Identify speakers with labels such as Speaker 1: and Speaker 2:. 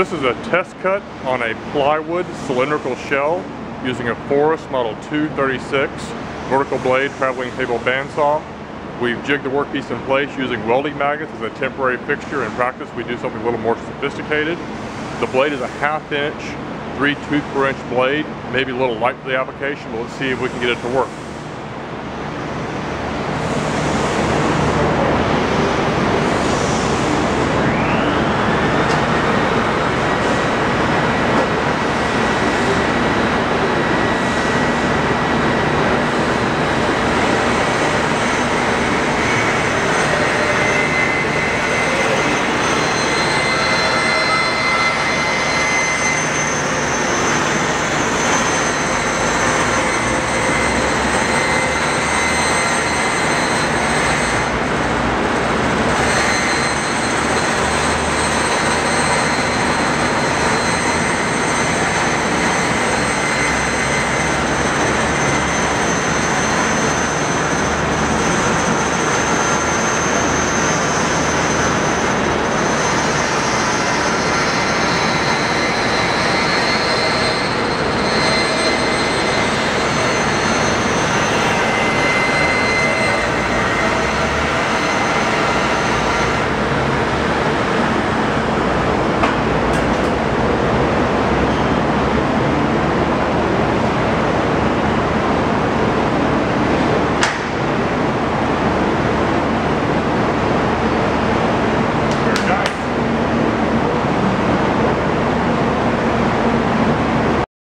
Speaker 1: This is a test cut on a plywood cylindrical shell using a Forrest Model 236 vertical blade traveling table bandsaw. We've jigged the workpiece in place using welding magnets as a temporary fixture. In practice, we do something a little more sophisticated. The blade is a half inch, three tooth per inch blade, maybe a little light for the application, but let's see if we can get it to work.